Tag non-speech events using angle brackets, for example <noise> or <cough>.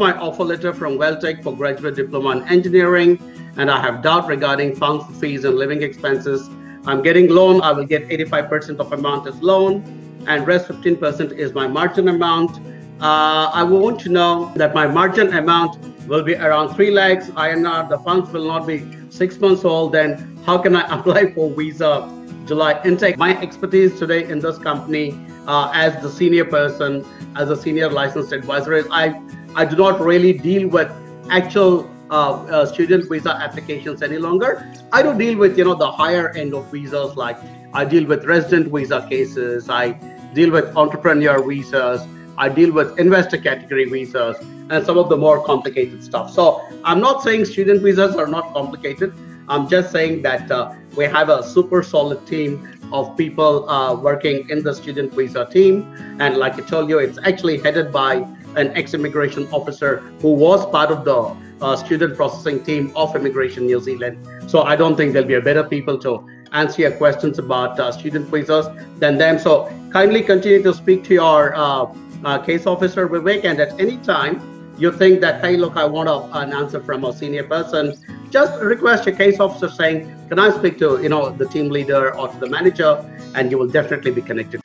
my offer letter from WelTec for graduate diploma in engineering, and I have doubt regarding funds, fees, and living expenses. I'm getting loan. I will get 85% of amount as loan, and rest 15% is my margin amount. Uh, I want to know that my margin amount will be around 3 lakhs INR. The funds will not be six months old. Then how can I <laughs> apply for visa July intake? My expertise today in this company uh, as the senior person, as a senior licensed advisor is I, I do not really deal with actual uh, uh, student visa applications any longer. I do deal with you know the higher end of visas like I deal with resident visa cases. I deal with entrepreneur visas. I deal with investor category visas and some of the more complicated stuff. So I'm not saying student visas are not complicated. I'm just saying that uh, we have a super solid team of people uh, working in the student visa team. And like I told you, it's actually headed by an ex-immigration officer who was part of the uh, student processing team of Immigration New Zealand. So I don't think there'll be a better people to answer your questions about uh, student visas than them. So kindly continue to speak to your uh, uh, case officer, Vivek, and at any time you think that, hey, look, I want a, an answer from a senior person, just request your case officer saying, can I speak to, you know, the team leader or to the manager, and you will definitely be connected.